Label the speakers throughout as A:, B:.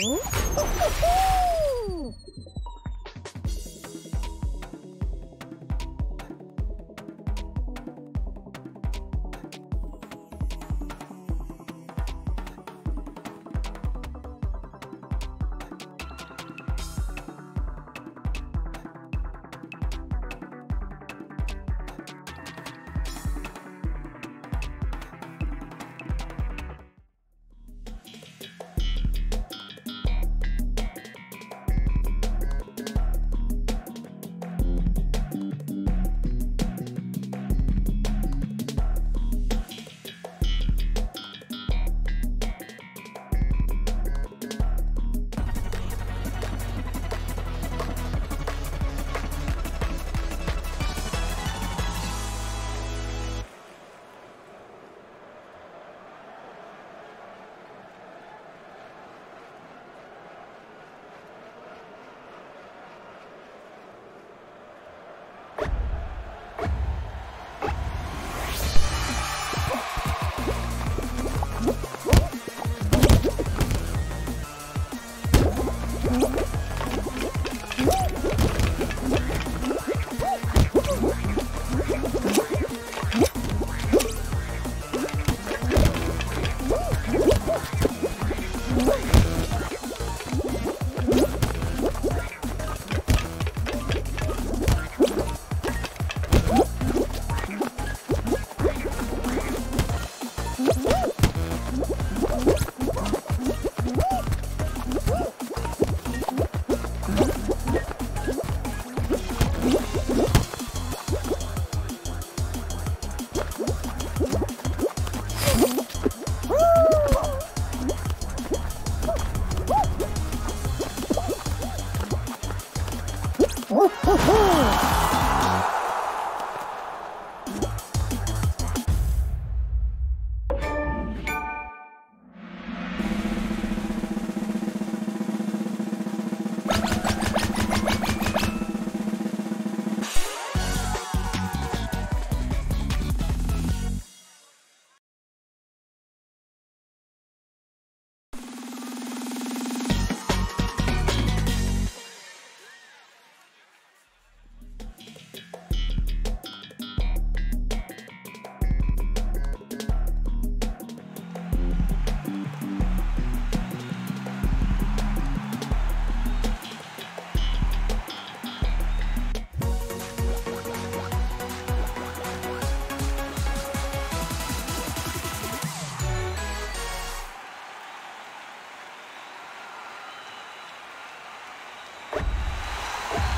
A: Oh, Уху! Woo!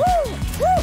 A: Woo! Woo!